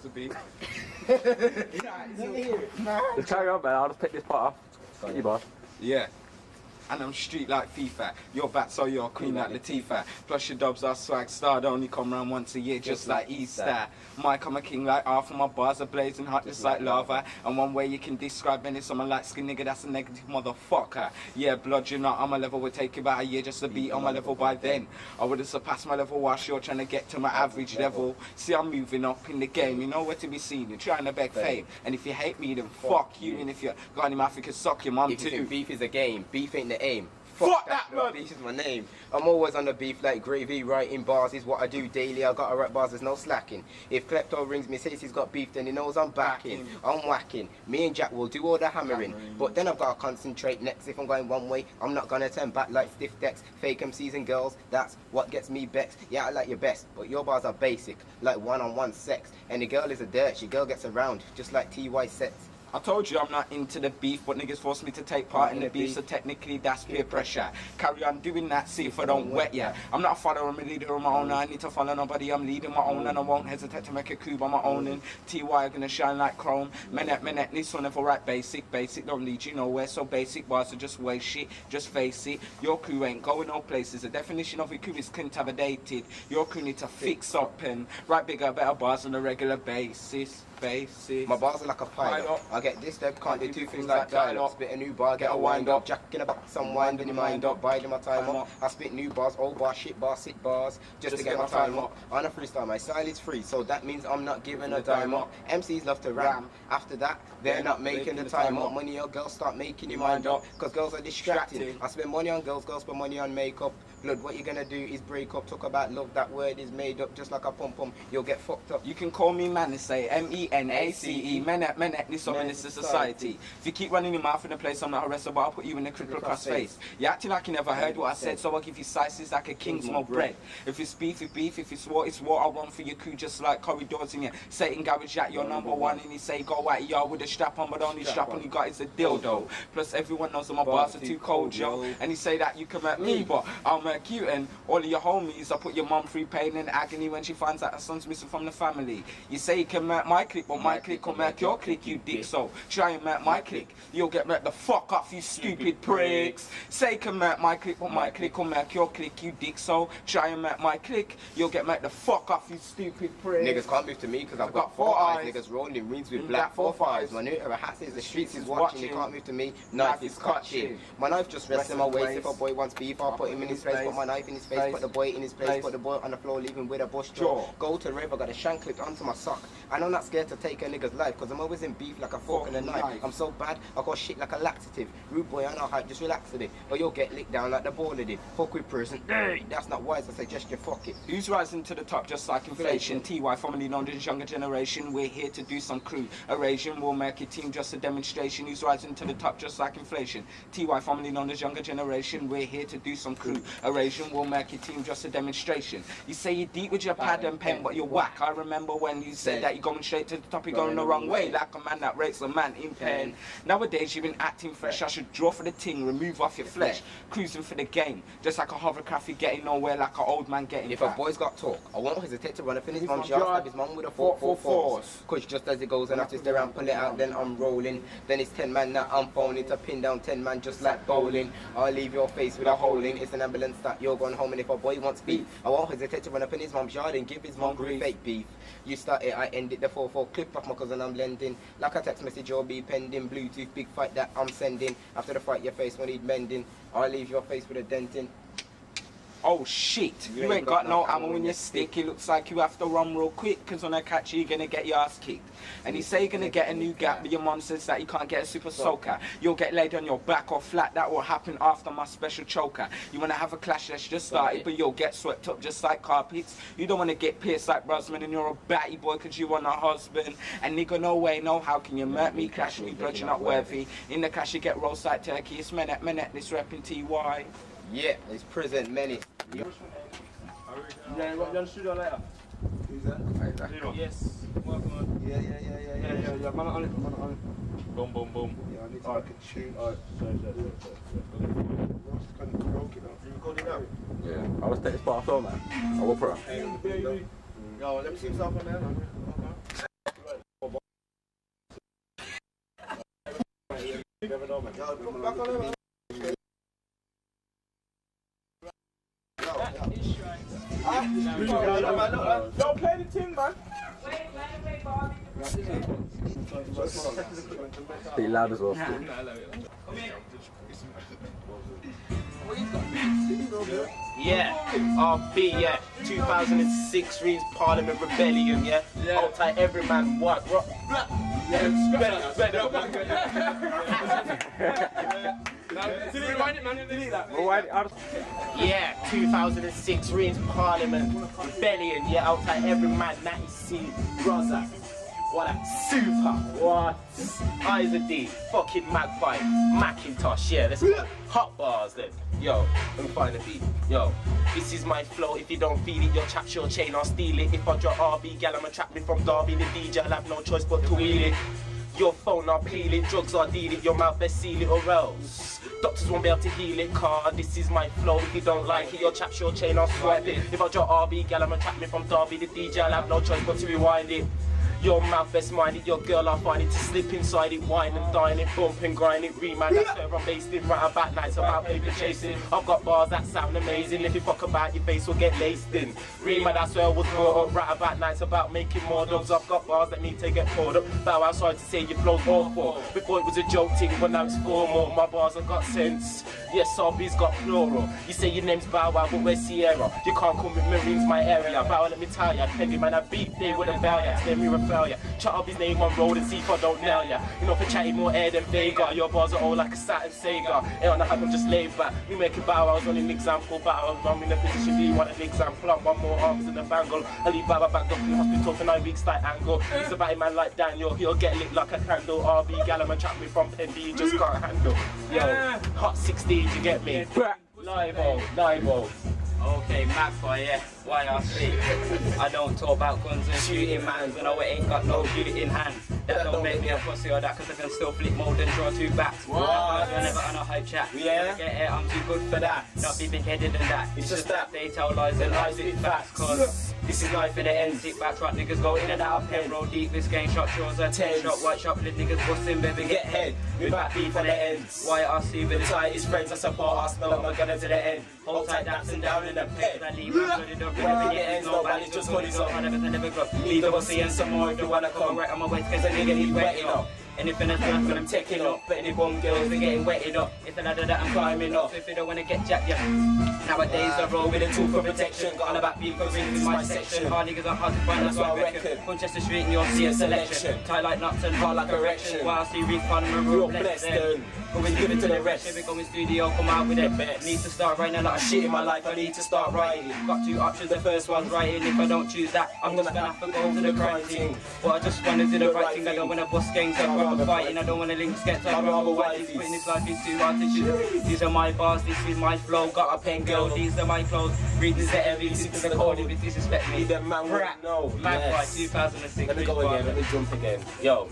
What's the beef? Just carry on, man. I'll just pick this part off. You boss. Yeah. And I'm street like FIFA. Your bat so you're queen like Latifah. Plus your dubs are swag star. They only come round once a year, just like Easter. Mike, I'm a king like Arthur. my bars are blazing hot just like lava. And one way you can describe any someone like skin nigga, that's a negative motherfucker. Yeah, blood, you're not on my level. Would take about a year just to be on my level by then. I would have surpassed my level whilst you're trying to get to my average level. See, I'm moving up in the game. You know where to be seen. You're trying to beg fame. And if you hate me, then fuck you. And if you got any mouth, you can suck your mum too. beef is a game, beef ain't the aim. Fuck that, man. Beef is my name. I'm always on the beef like gravy. Writing bars is what I do daily. I gotta write bars, there's no slacking. If Klepto rings me, says he's got beef, then he knows I'm backing. I'm whacking. Me and Jack will do all the hammering. Hammering. But then I've gotta concentrate next. If I'm going one way, I'm not gonna turn back like stiff decks. Fake MCs and girls, that's what gets me vexed. Yeah, I like your best, but your bars are basic, like one on one sex. And the girl is a dirt, your girl gets around, just like TY sets. I told you I'm not into the beef, but niggas forced me to take part in the beef, so technically that's peer pressure. Carry on doing that, see if I don't wet ya. I'm not a follower, I'm a leader on my own. I need to follow nobody, I'm leading my own, and I won't hesitate to make a coup on my own. And TY are gonna shine like chrome. Minute, minute, this one never right basic, basic, don't lead you nowhere. So basic bars are just waste shit, just face it. Your crew ain't going no places. The definition of a crew is contaminated. Your crew need to fix up and write bigger, better bars on a regular basis. Basis. My bars are like a up. I get this, they can't do two things like like dial dial up. up. Spit a new bar, get a wind up. Jack in a box, some wind in your mind up. Biding my time up. I spit new bars, old bars, shit bars, sick bars, just, to get, my time up. On a freestyle, my style is free, so that means I'm not giving a dime up. MCs love to ram. After that, they're not making the time up. Money or girls start making your mind up, cause girls are distracting. Distracting. I spend money on girls, girls spend money on makeup. Blood, what you're gonna do is break up. Talk about love, that word is made up, just like a pom pom. You'll get fucked up. You can call me man and say M E N A C E. Men at men at this or Menace to society. If you keep running your mouth in a place I'm not arrested, but I'll put you in a cripple cross face. You're acting like you never heard what I said, so I'll give you slices like a king's more bread. If it's beef, it's beef. If it's what, it's what I want for your crew, just like corridors in your Satan garage at your number one. And he say go at y'all with a strap on, but the only strap on you got is a dildo. Plus everyone knows that my bars are too cold, yo. And he say that you come at me, but I'll make you and all of your homies. I put your mum through pain and agony when she finds out her son's missing from the family. You say you can make my click, but my click will make your click, you dick. So try and make my click, you'll get met the fuck off, you stupid pricks. Say can make my click, but my click will make your click, you dick. So try and make my click, you'll get met the fuck off, you stupid pricks. Niggas can't move to me because I've got four eyes. Niggas rolling in rings with black four fives. My new era hat says the streets is watching. They can't move to me. Knife is catching. My knife just rests in my waist. If a boy wants beef, I'll put him in his place. Put my knife in his face. Put the boy in his place. Put the boy on the floor, leaving with a bush jaw. Go to the river, got a shank clipped onto my sock. And I'm not scared to take a nigga's life because I'm always in beef like a fork and a knife. I'm so bad, I got shit like a laxative. Rude boy, I know how, just relax with it. Or you'll get licked down like the baller did. Fuck with person. Hey, that's not wise. I suggest you fuck it. Who's rising to the top just like inflation? TY, formerly known as younger generation, we're here to do some crew erosion. We'll make your team just a demonstration. Who's rising to the top just like inflation? TY, formerly known as younger generation, we're here to do some crew erosion. We'll make your team just a demonstration. You say you're deep with your pad and pen, but you're whack. I remember when you said that you're going straight to the top, you're going the wrong way, like a man that rates a man in pen. Nowadays, you've been acting fresh. I should draw for the ting, remove off your flesh, cruising for the game, just like a hovercraft, you're getting nowhere, like an old man getting If a boy's got talk, I won't hesitate to run up in his His mum's yard, stab his mum with a fork, four, Four, force. Cause just as it goes, and I twist around, pull it out, then I'm rolling. Then it's 10 man that I'm phoning to pin down 10 man just like bowling. I'll leave your face with a hole in. It's an ambulance that you're going home, and if a boy wants beef, I won't hesitate to run up in his mum's yard and give his mum fake beef. You start it, I end it, the 4 4 clip off my cousin, I'm blending. Like a text message, you'll be pending. Bluetooth, big fight that I'm sending. After the fight, your face will need mending. I'll leave your face with a denting. Oh shit, you, ain't got, no ammo in your stick. It looks like you have to run real quick, cause when I catch you, you're gonna get your ass kicked. And you say you're gonna get a new gap, but your mom says that you can't get a super soaker. You'll get laid on your back or flat, that will happen after my special choker. You wanna have a clash that's just started, but you'll get swept up just like carpets. You don't wanna get pierced like Brosnan, and you're a batty boy, cause you want a husband. And nigga, no way, no, how can you murk me, clash me, blood, you're not worthy. In the clash, you get roast like turkey. It's Menet, Menet, this repping TY. Yeah, it's present many. You yeah, you want to shoot that later? Who's that? Yes. On. Yeah, yeah, yeah, yeah, yeah. Yeah, yeah, man on it, man on it. Boom, boom, boom. Yeah, I need to All right. make. Alright, sorry, sorry, sorry, sorry. Ross kind of broke it up. I was taking off, man. I will put it. Yo, let me see what's up man. Okay. Never know, man. Yo, put back on there, man. Don't play the thing, man. Be loud as well. Yeah, RP, yeah. 2006 Reeds Parliament Rebellion, yeah. yeah. Outside every man, what? Rock, Rewind it, man. Delete that. Rewind it. Yeah, 2006 Reeds Parliament Rebellion, yeah. Outside every man, 96 Rosa. What a super, what? Eyes of D, fucking Magpie, Macintosh, yeah, let's. Hot bars then. Yo, let me find the beat. Yo, this is my flow. If you don't feel it, your chat your chain, I'll steal it. If I drop RB, gal, I'ma trap me from Derby. The DJ, I'll have no choice but to wheel it. Your phone, I'll peel it. Drugs, I'll deal it. Your mouth, best seal it or else. Doctors won't be able to heal it, car. This is my flow. If you don't like it, your chap your chain, I'll swipe it. If I drop RB, gal, I'ma trap me from Derby. The DJ, I'll have no choice but to rewind it. Your mouth best minded, your girl I find it to slip inside it, wine and dine it, bump and grind it, remind that's where I'm based in, right about nights about paper chasing. I've got bars that sound amazing, if you fuck about your face will get laced in. Remind that's where I was brought up, right about nights about making more dubs. I've got bars that need to get poured up. Bow out, sorry to say your flow's awful. Before it was a joke thing, but now it's formal. My bars have got sense. Yes, RB's got plural. You say your name's Bow Wow, but where's Ciara? You can't call me Marines, my area. Bow let me tell ya. Heavy man, I beat they with a bow ya. Then we were failure. Chat up his name on road and see if I don't nail ya. You know, for chatting more air than Vega. Your bars are all like a Saturn Sega. Ain't on the hype, I'm just laid back. We make a bow, I was only an example. Bow, I'm in a position, do you want an example? I'm one more arms in the bangle. I leave Bow back up in the hospital for nine weeks like angle. It's about a man like Daniel, he'll get lit like a candle. RB Gallama trap me from Pendy, you just can't handle. Yo, hot 16, you get me? Live-o, live-o. Okay, Magpie, yeah, YRC. I speak. I don't talk about guns and shooting mans, and I ain't got no shooting hands. That don't make me a pussy or that, cause I can still flip more than draw two backs. What? I'm never on a hype chat. Yeah. Get it, I'm too good for that. Not be big headed than that. It's just that they tell lies and lies with facts, cause this is life in the end. Sit back, right niggas go in and out of pen. Roll deep, this game shot yours a 10 shot. White shot, lit niggas busting, baby, get head. We back beef for the ends. YRC with the tightest friends, I support Arsenal, I'm gonna to the end. Hold tight, dancing down in the pit. I leave good enough, never get ends, nobody's just hoodies up. I never, never go. Leave the bossy and some more if you wanna come right on my way, cause a nigga he's wetting up. Anything that's worth when I'm taking off. But any bum girls, they're getting wetted up. It's a ladder that I'm climbing up. If you don't wanna get jacked, yeah. Nowadays I roll with a tool for protection. Got all about people rings in my section. Hard niggas are hard to find, that's what I reckon. Manchester Street and you'll see a selection. Tight like nuts and hard like erection. While I see Reef Parliament, real blessed then. Always give it to the rest. Here we go in studio, come out with it. Need to start writing a lot of shit in my life. I need to start writing. Got two options. The first one's writing. If I don't choose that, I'm gonna have to go to the crime team. But I just wanna do the right thing. I don't wanna bust gangs. I'm fighting. I don't wanna link sketch. I'd rather white. He's putting his life into hard to shoot. These are my bars. This is my flow. Got a pen girl. These are my clothes. Read this to every listen to the code. If you disrespect me, Then man would Rap. know. Magpie Yes. 2006. Let me go again, let me jump again. Yo,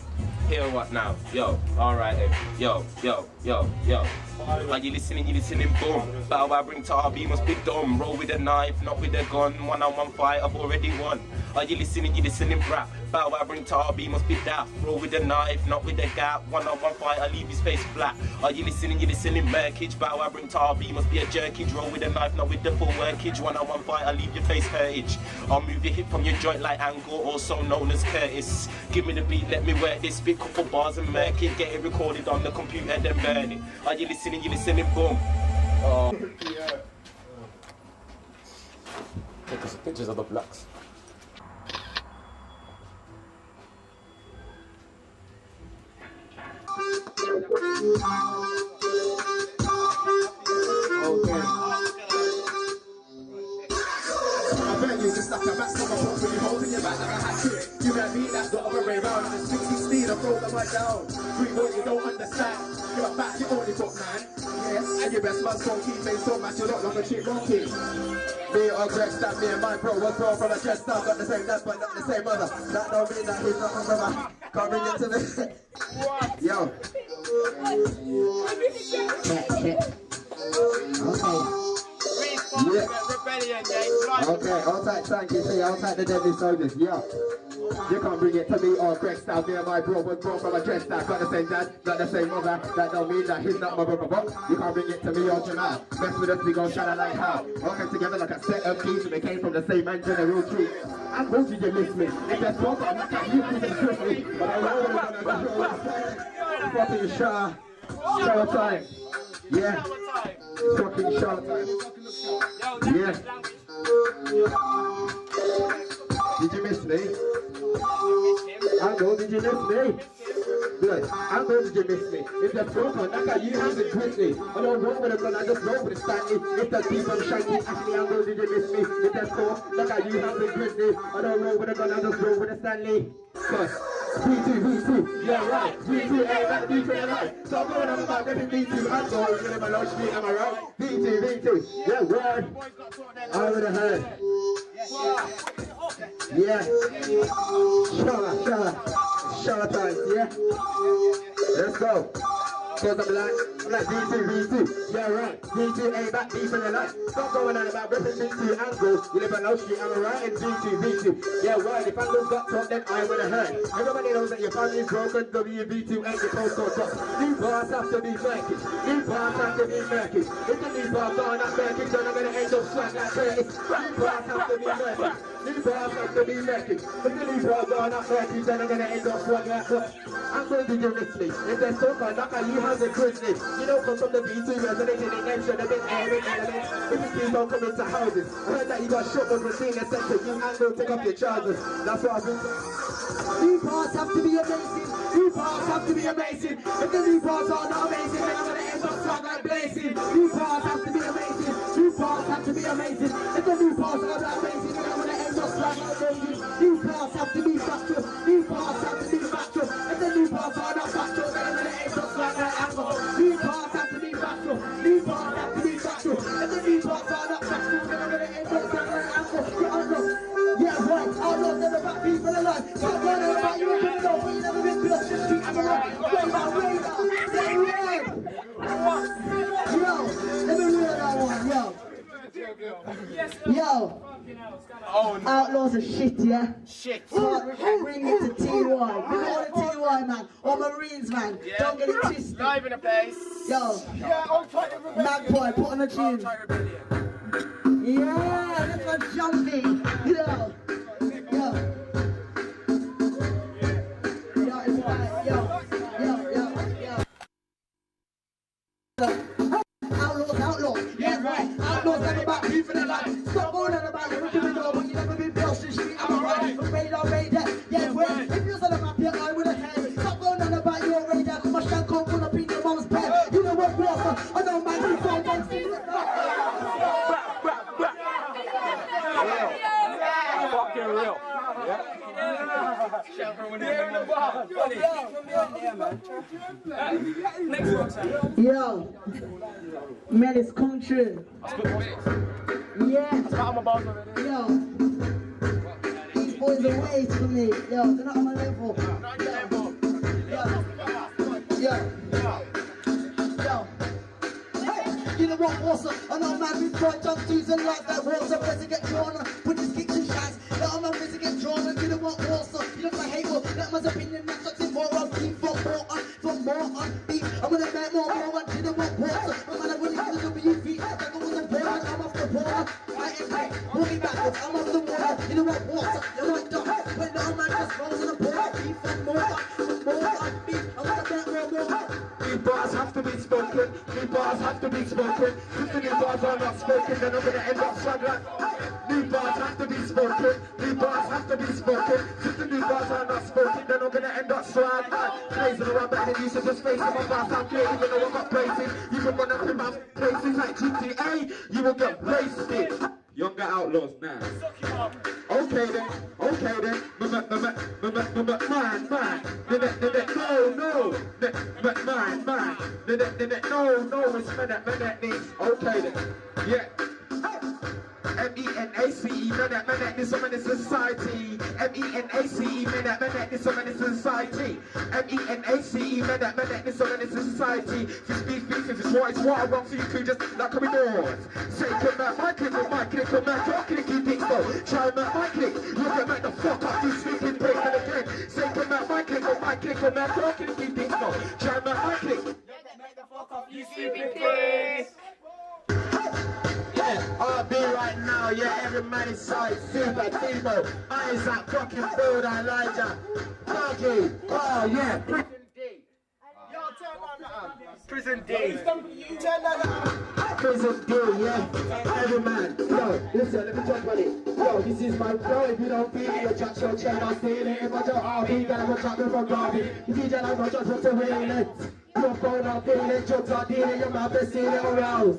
hear what now? Yo, alright then. Yo, yo, yo, yo. Are you listening? You listening? Boom. Bow I bring to RB must be dumb. Roll with a knife, not with a gun. One on one fight, I've already won. Are you listening? You listening? Rap. Bow I bring to RB must be daft. Roll with a knife, not with a gap. One on one fight, I leave his face flat. Are you listening? You listening? Merkage. Bow I bring to RB must be a jerkage. Roll with a knife, not with the full workage. One on one fight, I leave your face heritage. I'll move your hip from your joint like Angle, also known as Curtis. Give me the beat, let me work this. Spit couple bars and merk it. Get it recorded on the computer, then it. Are you listening? You listening? Boom. Oh. Take us pictures of the blacks. I bet you just stuck a back from a pop when you hold in your back like a hatchet. You met me, that's the other way round. Just 60 speed, I throw the mic down. Three boys you don't understand. You're back, you only talk man. Yes, and your best man's so keep face so much you look like a cheap monkey. Me or Greg stab me and my bro was bro from a chest down. Got the same dad but not the same mother. That don't mean that he's not my brother. Can't bring it to the... Yo. Check, check. Okay. Yeah. Rebellion, yeah. Okay, I'll take, thank you, see, I'll take the deadly soldiers, yeah. You can't bring it to me or Greg. Me and my bro was born from a dread style. Got the same dad, got the same mother. That don't mean that he's not my brother. But you can't bring it to me or Jamal. Mess with us, we gon' shine like how. Working together like a set of keys. We came from the same man, general tree. I'm going you miss me. If there's one thing, I can't use this and me. But I know what I'm gonna do. Fucking shower. Shower time. Yeah. Fucking shower time. Yeah. Me? Uncle, did you miss me? Good. Uncle, did you miss me? If the like how you have it grizzly. I don't roll with a gun, I just roll with a stanley. If the deep I'm shanky, actually, Uncle, did you miss me? If cool, like how you have it grizzly. I don't roll with a gun, I just roll with a stanley. Cause V2, V2, yeah right, V2, hey, that V2, yeah right. So I'm going on about getting V2, I'm going to my lunch meet, am I right? V2, V2, yeah word. I would have heard. Yeah. Shower, shower. Shower yeah? Let's go. Cause I'm like, I'm like V2, V2. Yeah, right. V2 ain't back deep in the night. Stop going on about ripping V2 angle. You live on Low Street, I'm right in V2, V2. Yeah, right. If angles got top, then I would have heard. Everybody knows that your family's broken. WV2 ain't your postcode top. New bars have to be murky. New bars have to be murky. If the new bars are not murky, then I'm gonna end up swag like Curtis. New bars have to be murky. New bars have to be murky. If the new bars are not murky, then I'm gonna end up swag like Curtis. I'm going to do this, If there's so far, knock you has a grizzly. You know, come from the B2 resonating in should have been airing elements. If you keep on coming to houses, I heard that you got shot with Racine and said to you and go take off your trousers. That's what I've been New parts have to be amazing. New parts have to be amazing. If the new parts are not amazing, then I'm gonna end up strong like blazing. New parts have to be amazing. New parts have to be amazing. If the new parts are not amazing, like blazing. New parts have to be factual. New parts have to be factual. If the new parts are not gonna end up strong like alcohol. New parts have to be factual. New factual. Magpie, put on tune. Yeah, that's my jumpy. Level. Yo, yo, yo. Hey, you what? I man with bright jumpsuits and like that water, better get drawn. Put his kicks and shots. Let man better get drawn on. You know what, awesome? You know hate will. That man's opinion, that's what's in more. Keep for more for more on beat. I'm gonna make more, more on. You know what, water? I'm gonna win it the WV. I the board, I'm off the board. I am moving backwards, I'm off the water. You know what, water? You know what, bars have to be spoken. If the new bars are not spoken, then I'm gonna end up struggling. New bars have to be spoken. New bars have to be spoken. If the new bars are not spoken, then I'm gonna end up struggling. Blazing around better than you, so just face my bars. I'm clear, even though I'm not blazing. You can run man. N- n- n- n- No, no. It's minute, minute, this. Okay then. Yeah. M-E-N-A-C-E, minute, minute, this woman in society. M-E-N-A-C-E, minute, minute, this woman in society. M-E-N-A-C-E, minute, minute, this woman in society. If it's beef, beef, if it's what, it's what I want for you, could just like coming doors. Say, come back, my click, my click, come back, your clicky dicks though. Try and my click, you'll get back the fuck up, you sleeping pig. my click when man talking if you think so. Try my click. You stupid pigs! Yeah, RB right now, yeah, every man is side, super Timo, Isaac, fucking Build, Elijah, Doggy, oh yeah, Prison D. Yo, turn on that Prison D. Turn that up. Prison D, yeah, every man, yo, listen, let me jump on it. Yo, this is my flow, if you don't feel it, you chat your chain, I'll steal it. If I don't RB, then I'm a chat from Garvey. If you don't know, just what's the real it. Your phone, I'm feeling, drugs are dealing, your mouth is seeing it around.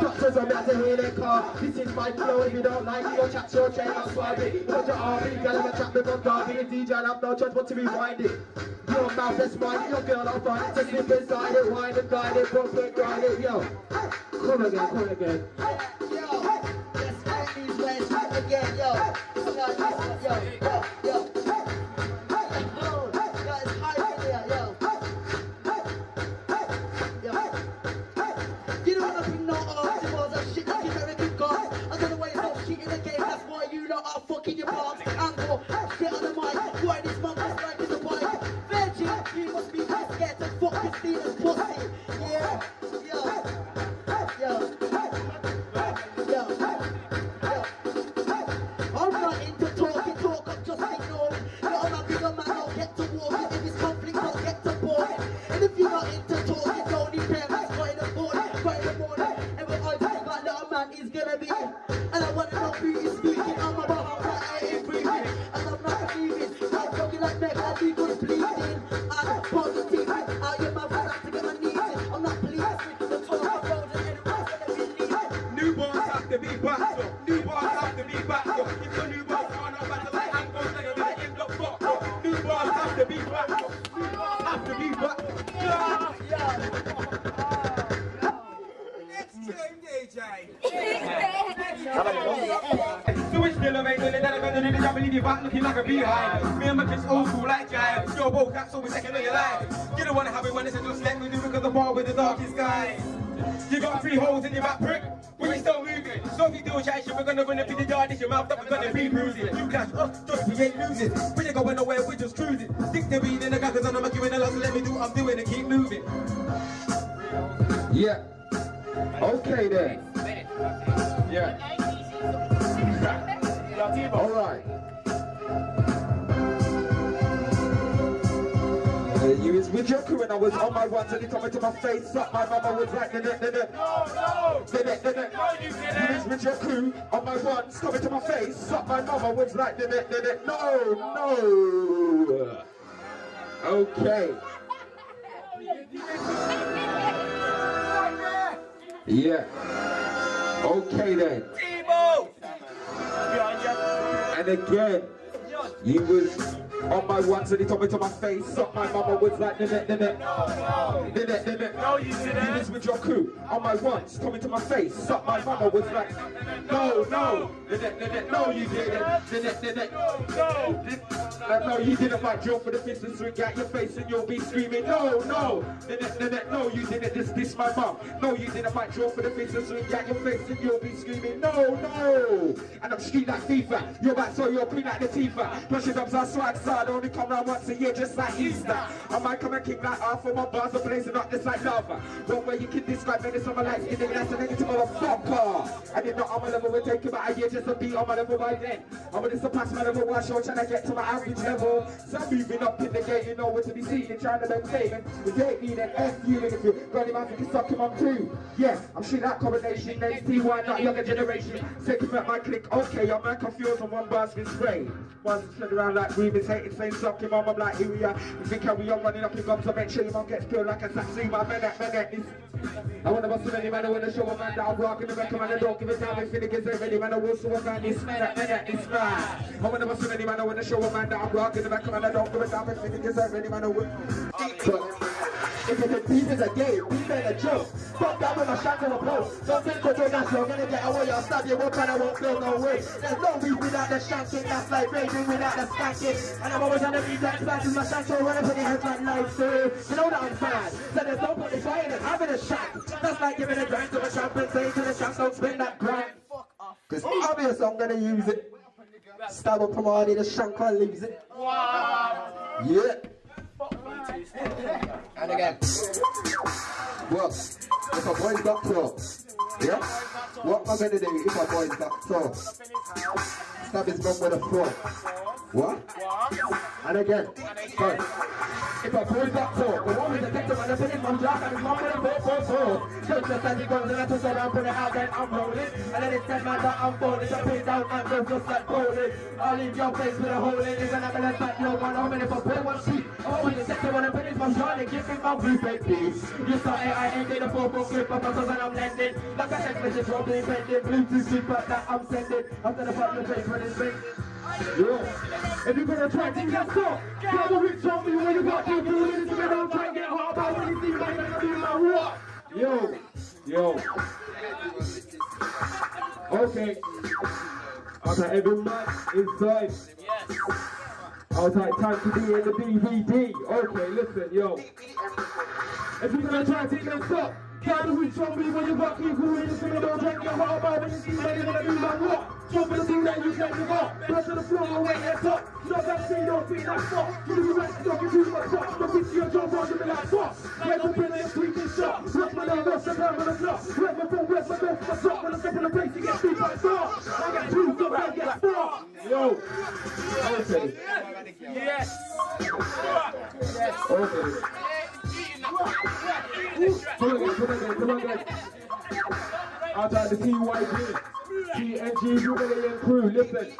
Doctors are about to hear their car. This is my flow. If you don't like it, go chat your chain. I'll swab it. Put your in, girl, I'm a chat my Garvey. The DJ, and I've no choice but to rewind it. Your mouth is mine, your girl, I'll find it. Just slip inside it, wind and guide it, broke it, grind it, yo. Come again, come again. Yo, let's fight these ways again, yo, yo, yo. Yo, fucking your palms. Angle, losing. We ain't going nowhere, we're just cruising. Stick the weed in the guy, cause I'm not giving a lot, so let me do what I'm doing and keep moving. Yeah. Okay then. Yeah. All right. You was with your crew and I was on my ones and he told me to my face up. My mama was like, nah, nah. No, Nah, nah, nah, nah. you You was with your crew on my ones, coming to my face up. My mama was like, nah, nah. no, no. Okay. Yeah. Okay then. And again, you was on my ones and he told me to my face up. My mama was like, nah, nah. Nah, nah, nah, nah. No, you didn't. You was with your crew on my ones, me to my face up. My mama was like, no, no. Nah, nah. No, you didn't. Nah, nah. No! Uh, no, you didn't like drill for the fist and swing at your face and you'll be screaming, no, no, no, no, no, no, you didn't, this, this my mum. No, you didn't like drill for the fist and swing at your face and you'll be screaming, no, no. And I'm street like FIFA, you're back so you're clean like the Tifa. Your dubs are swag side, only come round once a year just like Easter. I might come and kick that off of my bars are blazing up just like lava. One way you can describe this summer like skin, nigga, that's a negative motherfucker. I did not on my level, we'll take about a year just to be on my level by then. I'm gonna surpass my level, one show trying to get to my average level. So I'm moving up in the game, you know what to be seen, and trying to maintain. And we take me then F you, and if you got him, I think suck him on too. Yeah, I'm shooting that combination, next T1, not younger generation. Taking back my click, okay, I'm not confused on one bars been spray. One's slid around like Ruben's hating, saying suck him on, I'm like, here we are. You think how we all running up in gums, I make sure your mom gets killed like a saxy, my man, that man, that is. I wanna bust so many man, I wanna show a man that I'm rocking in the record, man, I don't give a damn if it gets ready, man, I will so a man, this man, that man, that is man. I wanna bust so many man, I wanna show a man that I'm rocking the record, man, I don't give a damn if it gets ready, man, I will. If it's a beef, it's a game, beef ain't a joke. Fuck that with my to a post. Don't think control you're gonna get away, I'll stab you up and I won't feel no way. There's no beef without the shanking, that's like raging without the spanking. And I'm always on the beat that smashes my shot, so run up in the head like knife, so you know that I'm bad. So there's no point in trying and having a shot. That's like giving a grand to a champ and saying to the champ, don't spin that grand. Cause obvious I'm gonna use it. Stab up from all the shank and leaves it. Yeah. And again. Well, if a boy's got pro, yeah? What am I gonna do if a boy's got pro? Stab his mum with a fork. What? And again. First. If a boy's got pro, the woman detective and the pin mum jack and his mum with a four four four. Just just as he goes and I twist around, put it out, then I'm rolling. And then it's ten man that I'm folding. So pin down and go just like bowling. I'll leave your face with a hole in it. And I'm gonna let no one home. And if a boy wants sheep, oh, the put his mum trying to give me my blue baby. You saw it, I ain't get a four four clip of muscles and I'm landing. Like a text message from the pending. Bluetooth speaker that I'm sending. After the the face when it's bending. Yeah. If you're gonna try to get get the rich on me when you got to do it. If you don't try and get hard, but when you see me, you're gonna be my what? Yo, yo. Okay. Okay, every man inside. Okay, time to be in the DVD. Okay, listen, yo. If you're gonna try to take stop, Can't do it, show me when you got people in the city, don't drink your heart when you see me, you're gonna be my what? Show me the thing that you can give up. Press to the floor, away and top. No, that thing don't fuck. You do right, talking too much fuck. I'm gonna your job, I'm gonna be like fuck. Wake up in there, squeaking shot. What's my name, what's the time on the clock? Where's my phone, my phone for my sock? When I step in the place, you get beat by star. I got two, get. Yo. Okay. Yes. Okay. Come on, guys, come on, guys, come on, guys. Outside the TYG, TNG, Jubilee crew, listen.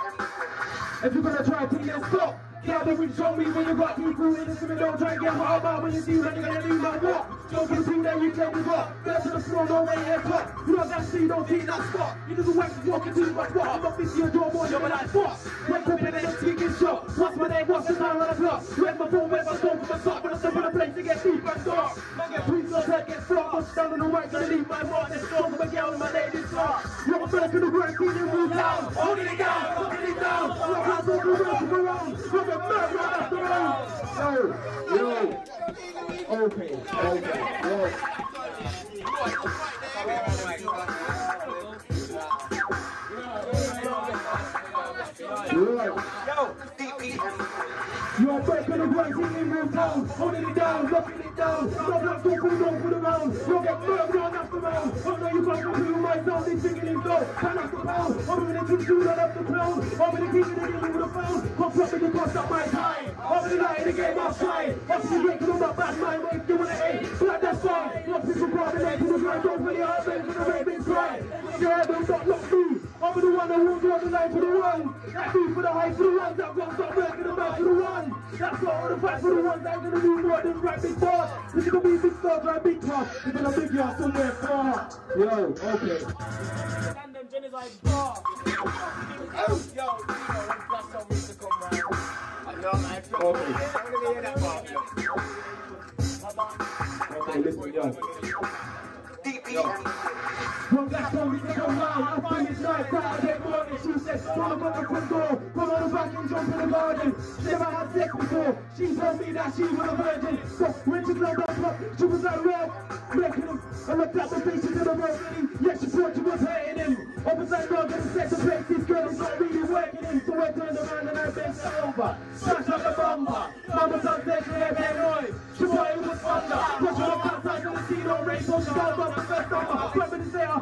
If you're gonna try to then stop. Now they will show me when you got people in the city, don't try and get hot about when you see when you're gonna do my walk. Don't get through there, you can give up. Better to the floor, no way head top. You know that see, don't see that spot. You do the work, walking to my spot. I'm not busy your door, boy, you're like fuck. Wake up in the speaking shot. What's my name, what's the time on the clock? Where's my phone, where's my phone from the top? When I step in the place to get deep and dark. I get tweets, no head, get struck. Bust down on the right, gonna leave my mark. Then strong my girl and my lady's heart. Rock back to the ground, keep it move down. Holding it down, holding it down. Rock hands over the road, come around. Rock a murder after round. Yo, yo. Okay, yo. Yo, DPM. You are breaking the ground, singing real town, holding it down, locking it down. Stop that talk, we don't put around. You'll get murdered on after round. Oh no, you can't go through my sound, they singing in flow. Turn up the pound, I'm in the two shoes, I love the clown. I'm in the king of the game with a pound. Come from me, you cost up my time. I'm in the light in the game, shine. I'm still breaking on my mind, but if you wanna hate, but that's fine. Lots of people grabbing to the ground, don't really hurt them for the raving cry. Yeah, don't stop, look through. I'm the one that won't draw the line for the run. That beat for the high for the ones that won't That's all the fight for the ones that gonna do more than rap big boss. This is gonna be big stars, right big top. You're gonna big y'all somewhere far. Yo, okay. And them like. Yo, you know, when Blast told me to come round. I know. Okay. I'm gonna hear that part. Okay, listen, yo. DPM. From that time we go Saturday morning, she said, come on the front door, come on the back and jump in the garden. Never had sex before, she told me that she was a virgin. When she up, up, she was like, well, I at the the she she the this girl not really working. So turned around and I bent over, up the bumper. Mama's. She it was thunder, she she up the the there,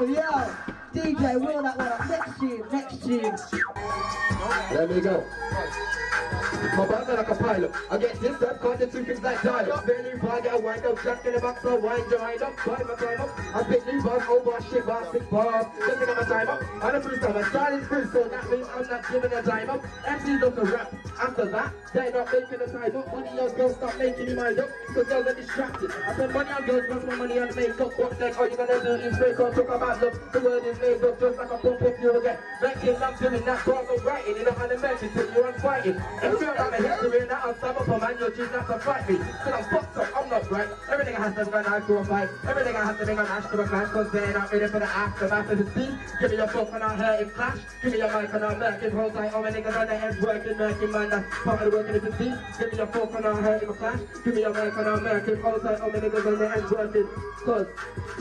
Yo, DJ, roll that one up. Next tune, next tune. There we go. My band like a pilot. I get this up, cause the two like dial. Barely find I wind up, jack in the box, so wind join up, climb up, climb up. I pick new bars, over shit bars, six bars. Just think I'm a time up. And the freestyle, my style is free, so that means I'm not giving a time up. MCs love to rap. After that, they're not making a time up. Money else girls stop making me mind up, cause girls are distracted. I spend money on girls, plus my money on makeup. What then all you gonna do is break up, talk about love. The word is made up, just like a pump up, you again. Making love, doing that, bars I'm writing. You know how to mention till you're on fighting. Feel like I'm a history and I'm unstoppable, man. Your choose not to fight me. Cause I'm fucked up, I'm not right. Everything I have to run out to a fight. Everything I have to bring on Ash to a man. Cause they're not ready for the aftermath of the scene. Give me your fuck and I'll hurt him clash. Give me your mic and I'll murk him. Hold tight, all my niggas on the heads working, murking, man. That's part of the working of the scene. Give me your fuck and I'll hurt him clash. Give me your mic and I'll murk him. Hold tight, all my niggas on the heads working. Cause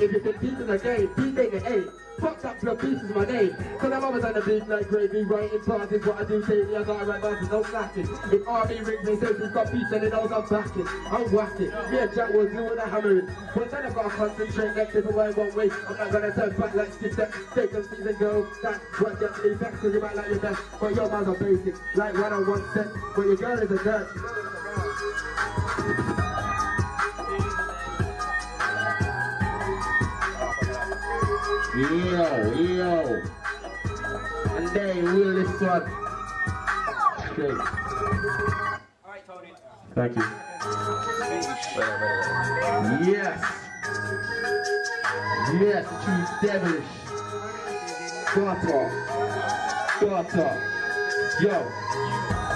if you think beat in the game, beat ain't the eight. Fucked up to beast is my name. Cause I'm always on the beat like gravy, writing bars is what I do daily. I gotta write with no slacking. If RB rings me, says he's got beats and it knows I'm backing. I'm whacking. Me and Jack was doing a hammering. But then I've got to concentrate next if I went one way. I'm not gonna turn back like stick that. Take them season girl. That's what gets me vexed cause you might like your best. But your man's are basic. Like one on one set. But your girl is a dirt. Yo, yo. And will this one. Okay. Alright, Tony. Thank you. Yes. Yes, she's devilish. Daughter. Daughter. Yo.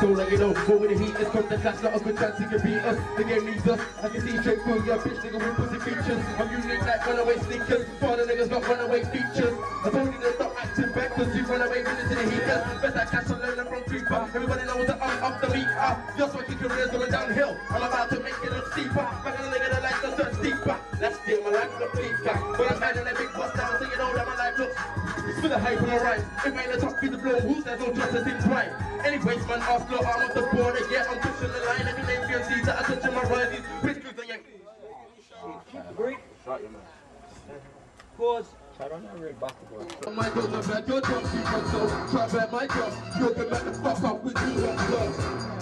Don't let you know, but when the heat is come, then that's not a good chance to can beat us. The game needs us. I can see straight through your bitch nigga with pussy features. I'm unique like runaway sneakers. For the niggas got runaway features. I told you to stop acting back, cause you run away with into the heaters. Bet that cash on learning from creeper. Everybody knows that I'm off the beat. meter. Your swaggy career's going downhill. I'm about to make it look steeper. Back in the nigga that likes to search deeper. That's still my life look deeper. But I'm handling a big bust down, so you know that my life looks for the hype on the rise. If I ain't the top, be the blow. Who's that? No justice in crime. Anyways, man, off floor, I'm off the border. Yeah, I'm pushing the line. Every name Caesar. I touch my rises. Bitch, cause I ain't. Agree? Pause. My dog, my bad, your so try my dog. You can back the fuck up with you and dog.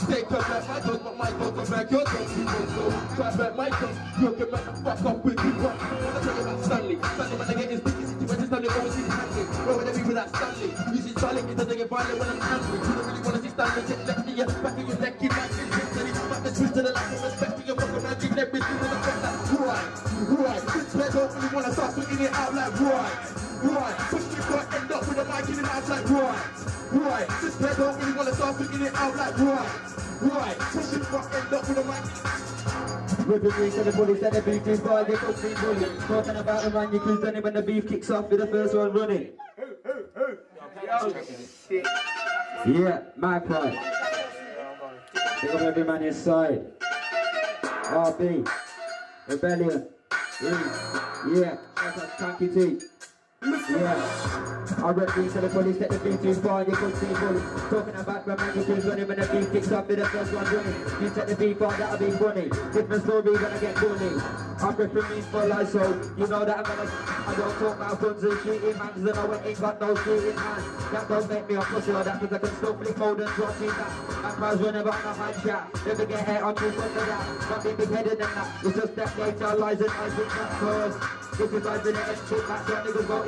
Take her back my dog, but my dog, my back your you can so try my dog. You can back the fuck up with you. Tell you about Stanley? Stanley, when I get his sticky situation, Stanley always sees angry. Where would I be without Stanley? You see Stanley, it doesn't get violent when I'm angry. You don't really wanna see Stanley get left in your back of your neck, hit. Then he's back the twist to the lack of to your fucking man, give everything with a. Right, player don't really wanna start spitting it out like right. Right, push me got end up with a mic in the mouth like right, right. This player don't really wanna start figuring it out like right, right. Push me got end up with a mic. Referee to the bullies that the beef is by they could be bully. Talking about the man you cruise done it when the beef kicks off with the first one running. Yeah, part. Pick up every man inside. RB. Rebellion. Yeah. that's a Tanky T. Yeah. I rep these to the police that the beat too far, you could see bully. Talking about when man you cruise running when the beef kicks off with the first one running. You set the beef on, that'll be funny. Different story I get bully. I'm ripping me for life, so you know that I'm gonna. I don't talk about guns and shooting man, cause I ain't got no shooting hand. That don't make me a pussy or that, cause I can still flick mode and drop it that. And crowds running about the high chat. Never get hit on you for that. Not be big headed than that. It's just that later lies and I think that. This is life in the end, shit, that's what niggas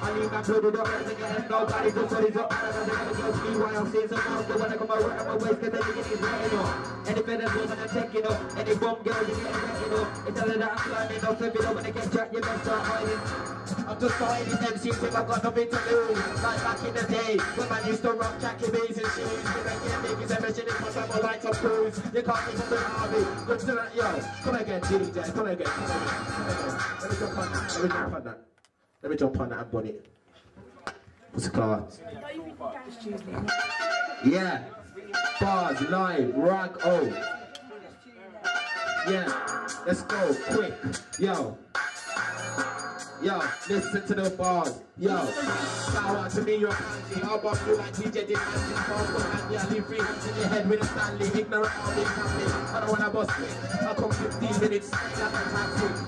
I need my do it, get head, nobody just what he's up, and I'm gonna go see why I'm seeing some monster, when I come around my waist, cause get his right, you know, any better woman I'm taking up, any bum girl, you get it, know, it's all that I'm climbing up, so if you don't wanna get jacked, you better start hiding, I'm just starting this MC thing, I've got nothing to lose, like back in the day, when man used to rock Jackie B's and shoes, you make it niggas every shit, it's my time, like Tom Cruise, you can't from the army, good to that, yo, come again, DJ, come again, come again, let me jump on that, let me jump on that, let me jump on that and. What's the class? Yeah, bars, live, rag, oh. Yeah, let's go, quick, yo. Yo, listen to the bars. Yo, shout out to me, your panty. I'll you like DJ did Mansion. Boss for handy. I leave three hands in your head with a Stanley. Ignorant, I'll be happy. I don't wanna bust it. I'll come 15 minutes. Like a.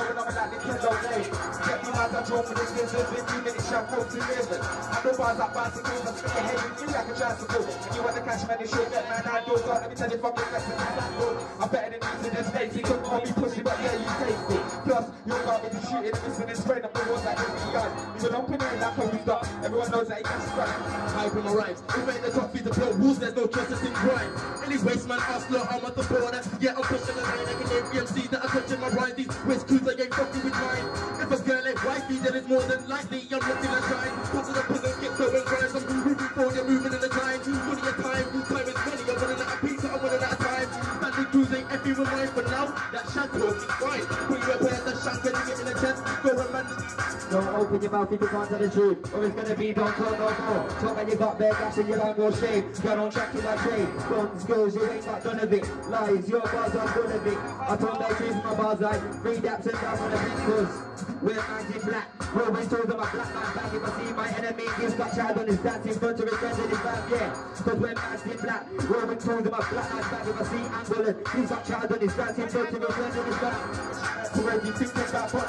drawn for this. In two minutes, shall come to living. I know bars like bicycles, I'm spinning heavy free like a tricycle. And you want the cash man, you should get man, I do God. Let me tell you the rest of the cycle. I'm better than these in the States. You couldn't call me pussy, but yeah, you taste it. Plus, you got me to shooting and missing his friend. I'm the that give me gun. Even open it like a rooster. Everyone knows that he can scratch. Hype in my rhymes. We made the top feed the blow rules, there's no justice in crime. Anyways, man, hustler, I'm at the border. Yeah, I'm pushing the line. I can name BMCs that are touching my rhymes. These West crews, I ain't fucking with mine. If a girl ain't wifey, then it's more than likely I'm looking to shine. Passing the prison, get going. Ain't every with mine for now. That is fine. Put you of the shank when you get in the chest. Go and man. Don't open your mouth if you can't tell the truth. Or it's gonna be don't talk no more. Talk and you got bare gas and you like more shame Girl don't track you like shame Guns, girls, you ain't got none of it. Lies, your bars are full of it. I told that truth my bars like Three daps and down on the beat cause We're man's in black Rolling toes on my black man. Bag If I see my enemy, he's got child on his dance In front of his friends in his bag, yeah. Cause we're man's in black Rolling toes on my black man. Bag If I see Angle and he's got child but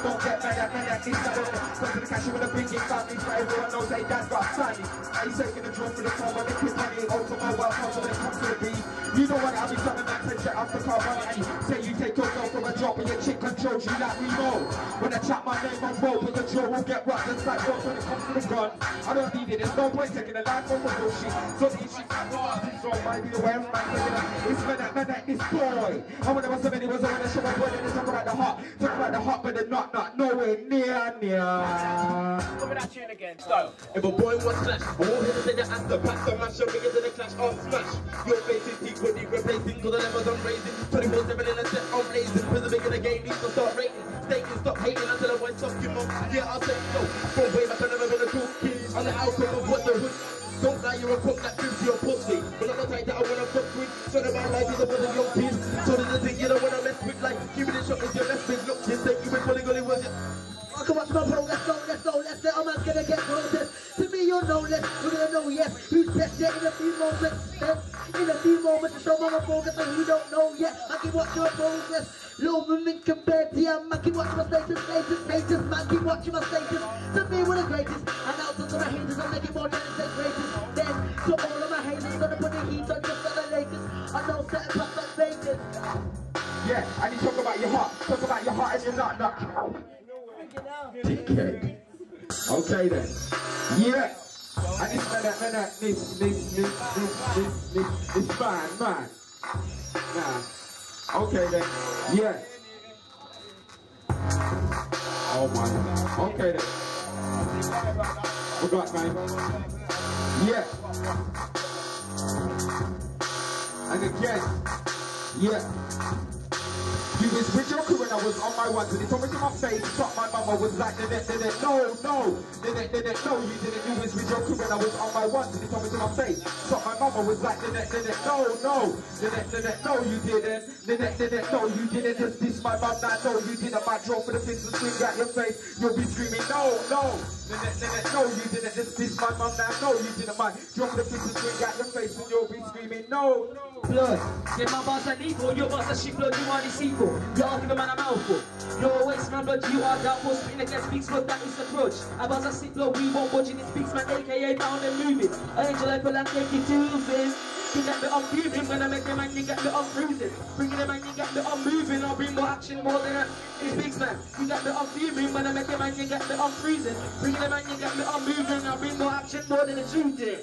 don't get mad at man that needs that Come to the cash, you wanna bring it family So everyone knows that dad's got family And taking a draw for the to my to the beat. You know what, I'll be something that takes shit car say you take your girl from a your chick controls you like When I chat my name But the will get rocked Just like when it comes to the gun. I don't need it, there's no point taking a life the bullshit. So shit like what So might be the I'm man taking it It's man that man that boy And when there was so many was on the show My boy, they talk about the heart Talk about the heart, but the not, not nowhere near, near Come with that tune again. Style. If a boy was slash, I won't hesitate to ask the pass the mash, bring it to the clash, I'll smash. Your face is equally replacing, cause the levels I'm raising. 24 7 in a set, I'm blazing. Prison making the game needs to start rating. Staking, stop hating until I went top, you know. Yeah, I'll say no. From way back, I never been a cool kid. I'm the outcome of what the hood. Don't lie, you're a cook that gives you a pussy. The type that I wanna fuck with. So that my life is a bunch of young kids. So there's a thing you don't wanna mess with. Like, give it a shot, it's your best friend. Look, you take you with Golly Golly, was it? I can watch my bro, let's go, let's go, let's go, I'm not gonna get protest. To me, you're no less, you're gonna know yes. Who's best yet in a few moments? Then, in a few moments, to show my focus and who don't know yet. I can watch your progress. Low movement compared to you, man, keep watching my status, status, status, man, keep watching my status. To me, we're the greatest, and out to my haters, I'm making more than the greatest. Then, to all of my haters, gonna put the heat on just like the latest. I know certain past like Vegas. Yeah, and you talk about your heart, talk about your heart and your nut nut. DK. Okay then. Yeah. And this man, that that this, this, this, this, this, this, this man, man. Nah. Okay then. Yeah. Oh man. Okay then. Forgot man. Yeah. And again. Yeah. You was with your crew when I was on my ones and he told me to my face, thought my mama was like, did it, did it, no, no, did it, did it, no, you didn't, you was with your crew when I was on my ones and he told me to my face, thought my mama was like, did it, did it, no, no, did it, did it, no, you didn't, did it, did it, no, you didn't, just this my mom, now, no, you didn't, my draw for the pistol swing at your face, you'll be screaming, no, no, no, you didn't, this my mom, now, no, you didn't, my for the pistol swing at your face and you'll be screaming, no, blood. Yeah, my boss a lethal, your boss a shit blood, you are deceitful. You are the man a mouthful. You're always man blood, you are doubtful. Spitting against speaks blood, that is the grudge. I boss a sick blood, we won't budge in it speaks man, aka bound and moving. Angel I and take you to this. You get me up moving when I make the man, you get me up cruising. Bringing the man, you get me up moving. I'll bring more action more than a it speaks man. You get me up fuming when I make the man, you get me up cruising. Bringing the man, you get me up moving. I'll bring more action more than a shooting.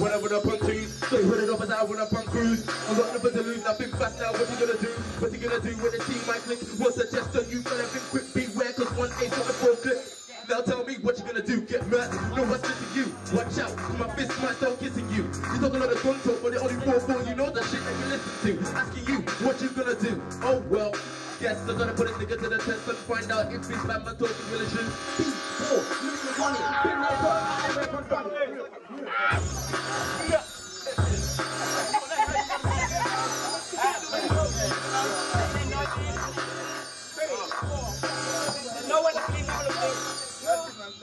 When I run up on twos, so you put it up as I run up on cruise. I got nothing to lose, nothing fast now. What you gonna do? What you gonna do when the team might click? What suggestion you gonna think quick? Beware, cause one on the four clip. Now tell me what you gonna do. Get mad? No one's to you. Watch out, my fist might start kissing you. You talk a lot of gun talk, but it only four four. You know the shit that you listen to. Asking you what you gonna do. Oh well. Yes, I'm gonna put it together to the test and find out if this man man talking religion. P4, look at money. Bring that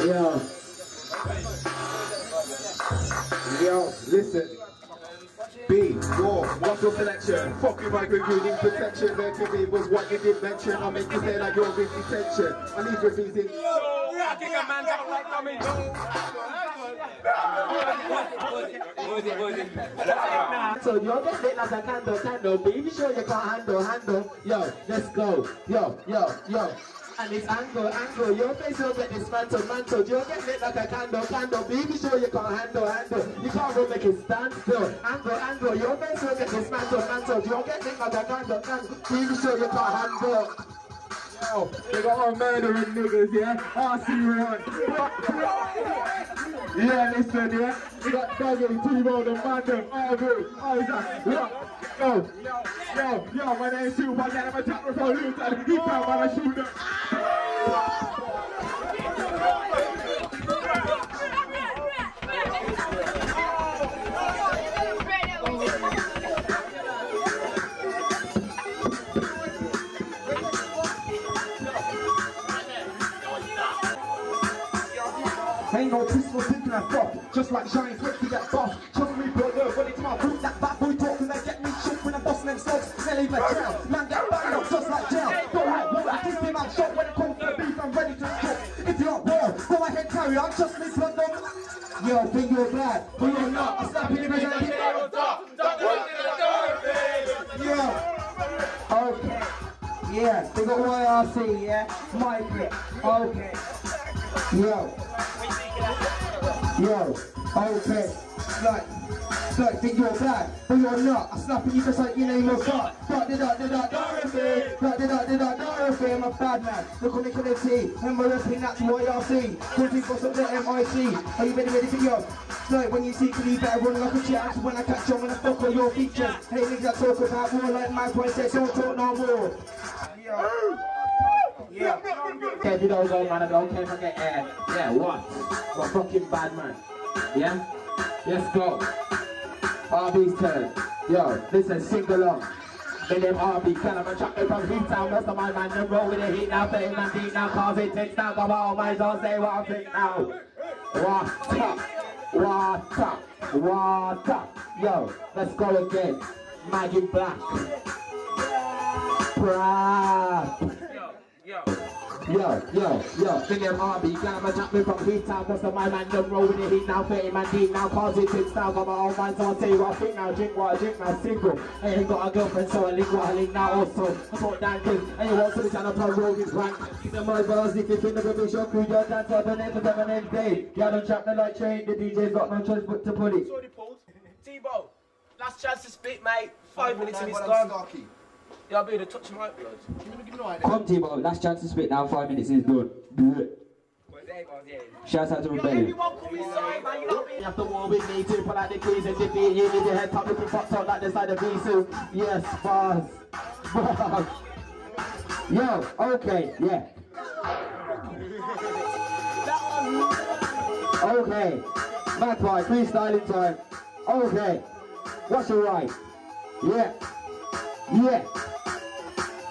Yo. Yo, listen. B, war, what's your selection? Fuck you, you need protection. There to be was what you did mention. I'll make you say like you're in detention. I need your in. I think a man don't like coming. So you're getting it like a candle, candle. Baby, sure you can't handle, handle. Yo, let's go. Yo, yo, yo. And it's angle, angle. Your face will get dismantled, mantled. You're getting it like a candle, candle. Baby, sure you can't handle, handle. You can't go make it stand still. Angle, angle. Your face will get dismantled, mantled. You're getting it like a candle, candle. Baby, sure you can't handle. Yo, they got all murdering niggas, yeah? RC1. Yeah, listen, yeah? We got Dougie, T-Bone, the Mandem, Aubrey, Isaac, look. Yo, yo, yo, my name's Sue, my name is Tapper for Luton, he found my shooter. Ain't just like Shine Swift to get boss. Trust me, brother, when it's my group, that bad boy talking, they get me shook when I'm bossing them slugs. They leave a jail, man get banged up just like jail. Go ahead, what I keep him out shot when it comes to the beef, I'm ready to cook. If you're not raw, go ahead, carry on, trust me, brother. Yo, think you're bad, but you're not. I'm snapping your vision, keep it on top. Yo, okay. Yeah, they got YRC, yeah? Mike, okay. Yo. Yo, okay. Like, like, think you're bad, but you're not. I'm slapping you just like your name was God. Dot, dot, dot, dot, dot, Dorothy. Dot, dot, dot, dot, Dorothy. I'm a bad man. Look on the connectivity. And we're rapping, that's what y'all see. Country for some MIC. Are you ready, ready for yo? Like, when you see me, better run like a chat. When I catch you, I'm gonna fuck all your features. Hey, niggas that talk about war like my boy says, don't talk no more. Yo. Yeah. You don't go, man. I don't care get air. Yeah, what? What fucking bad man? Yeah? Let's go. RB's turn. Yo, listen, sing along. With them RB, tell them a chuck from Heath Town. Most of my man, them roll with the heat now. Fame and deep now, cause it takes now. Come on, my don't say what I think now. What up? What up? What up? Yo, let's go again. Maggie Black. Brad. Yo, yo, yo, bring them RB, glam a jump me from Heath Town, cause of my man don't roll with the heat now, fame and deep now, cause it takes now, got my own mind, so I'll tell you what I think now, drink what I drink now, single, ain't got a girlfriend, so I link what I link now also, I thought down kids, and you want to be trying to play roll this rank, keep them my bars, if you think the rubbish, your crew, your dance, I don't name for them, my name's Dave, yeah, don't trap me like train, the DJ's got no choice but to put it. Sorry, Paul. T-Bo, last chance to speak, mate. Five minutes and it's gone. Yeah, I'll be able to touch my blood. Come Timo, last chance to spit now, five minutes is done. Do it. Shout out to Rebellion. Everyone come inside, man. You know what I mean? War with me to pull out the keys and defeat you with your head top looking fucked up like the side of Visu. Yes, bars. Bars. Yo, okay, yeah. Okay. Magpie, freestyling time. Okay. What's your right? Yeah. Yeah.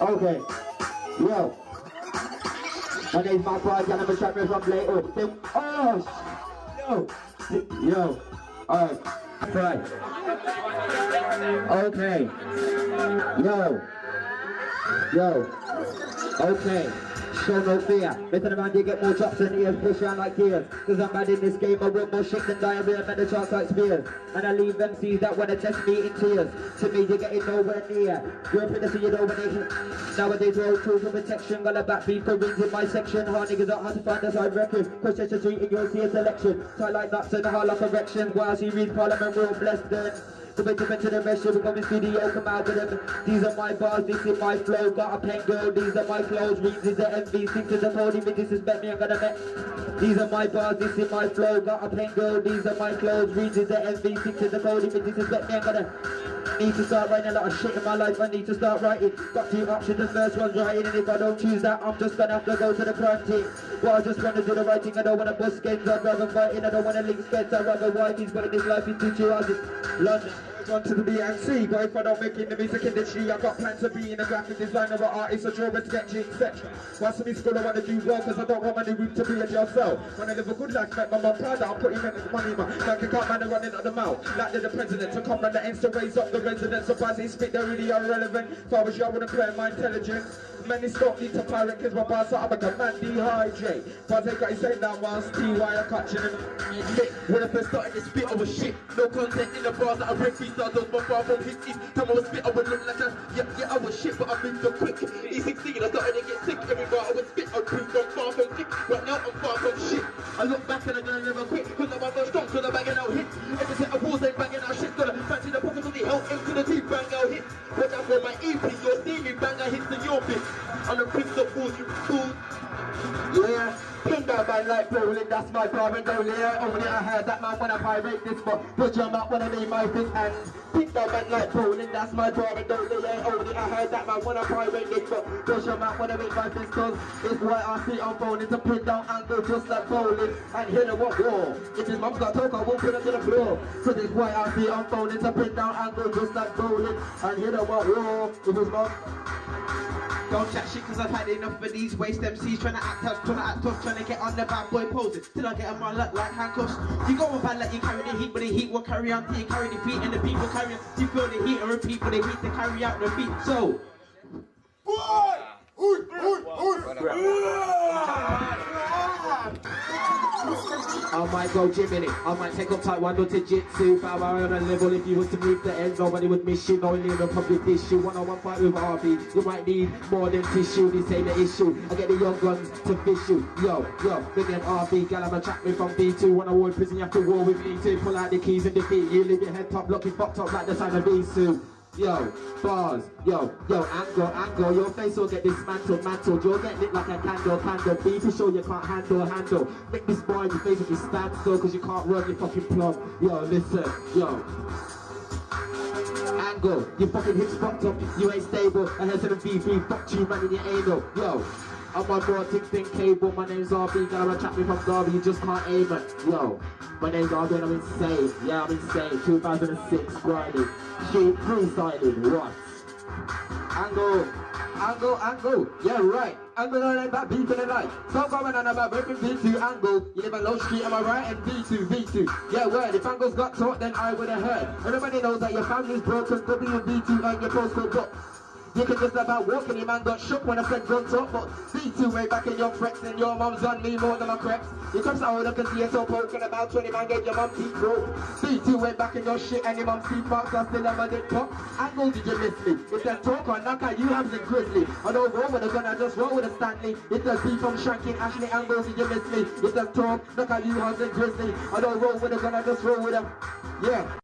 Okay. Yo. My name's Magpie, and I'm a trapper from Plato. Oh, then- Oh, sh- yo. Yo. Alright. Right. Okay. Yo. Yo. Okay. Show no fear. Listen around, you get more drops than ears. Push around like tears. Cause I'm bad in this game. I want more shit than diarrhea. Man, the charts like spears. And I leave MCs that wanna test me in tears. To me, you're getting nowhere near. You're a predator, you know when they Nowadays, we're all tools for protection. Got a back beef for rings in my section. Hard niggas out how to find us, reckon. Cause just a street and you'll see a selection. Tight like nuts and hard like erections. While she reads Parliament, we're all blessed then. Bitch up into the rest, you're becoming studio, come out with them. These are my bars, this is my flow. Got a pen girl, these are my clothes. Reads is the MV6 is the podium, if disrespect me, I'm gonna met. These are my bars, this is my flow. Got a pen girl, these are my clothes. Reads is the MV6 is the podium, if disrespect me, I'm gonna Need to start writing a lot of shit in my life, I need to start writing. Got two options, the first one's writing, and if I don't choose that, I'm just gonna have to go to the front team. Well, I just wanna do the writing, I don't wanna bust games, I'd rather fighting, I don't wanna link skets, I'd rather whiteys, but in this life it's too two houses. London. On to the BNC. But if I don't in the music industry, I got plans of being a graphic designer, an artist, a drawer, sketching, etc. Whilst in school, I want to do well, cause I don't want my room to be a. When I live a good life, make my mum proud, I'll put him in the money, man. Like a cat man running out the mouth. Like they're the president, to come run the ends to raise up the residents. of buzz, spit, they're really irrelevant. If I was you, I wouldn't play my intelligence. Many stop need to pirate, cause my boss are like a man dehydrate. Buzz, I got his head down whilst TY are catching him. When I first started to spit, I was shit. No content in the bars that I read freestyle. Those my from his east. Time I was spit, I would look like a yeah, yeah, I was shit, but I've been so quick. E16, I started to get sick. Every bar I would spit, I proved I'm far from sick. Right now I'm far from shit. I look back and I gonna never quit. Cause I'm so strong, cause I'm banging out hits. Every set of walls, they banging out shit. Gonna fancy the pockets of the hell into the teeth, bang out hits. Watch out for my EP, you're seeing me bang out hits in your bit. On the pistol fools, you fools. Yeah, pin that man like bowling, that's my private goal, yeah. Only I heard that man I pirate this, but put your mouth when I need my fist and pin that man like bowling, that's my problem Don't goal, yeah. Only I heard that man when I pirate this, but put your mouth when I make my fist, cause it's why I see on phone, it's a pin down angle just like bowling, and hit a what wall. If his mom's got talk, I won't put it to the floor. So this why I see on phone, it's a pin down angle just like bowling, and hit a what wall. If his mom don't chat shit cause I've had enough of these waste MCs trying to act tough, trying to act tough, trying to get on the bad boy poses. Till I get on my luck like handcuffs. You go on bad like you carry the heat, but the heat will carry on till you carry the feet and the beat will carry on. You feel the heat and repeat for the heat to carry out the beat. So I might go Jiminy, I might take up one to jitsu Bow wow on a level. If you was to move the ends Nobody would miss you, knowing you're a public issue. One on one fight with RB, you might need more than tissue. This ain't the issue, I get the young guns to fish you. Yo, yo, big them RB, gal I'ma track me from B2 One award prison, you have to war with me to Pull out the keys and defeat you. Leave your head top, looking fucked up like the sign of B-suit Yo, bars, yo, yo, angle, angle, your face will get dismantled, mantled, you'll get lit like a candle, candle, beef is sure you can't handle, handle, make this boy your face will be stand still, cause you can't run your fucking plum, yo, listen, yo. Angle, your fucking hips fucked up, you ain't stable, I heard to the VV, fuck you man in your anal, yo. I'm on more thick than cable, my name's RB, gotta chat me from Derby, you just can't aim it, yo. My name's RB and I'm insane, yeah I'm insane, 2006, grinding, shit, freestyling, what? Angle, angle, angle, yeah right, angle on like that beat in the night, stop coming on about breaking V2 angle, you live on low street, am I right, and V2, V2, yeah word, if angles got taught then I would've heard, everybody knows that your family's broken, WV2 and your postcode got you can just about walk and your man got shook when I said gun talk But B2 way back in your frex and your mom's on me more than my creps You come so up and see you so poking about 20 man get your mom teeth broke. B2 way back in your shit and your mom's teeth marks I still have a dick pop Angle did you miss me? If that talk or knock out you have the grizzly. I don't roll with a gun I just roll with a Stanley. It does beef from shrinking Ashley Angle did you miss me? If that talk knock out you have the grizzly. I don't roll with a gun I just roll with a Yeah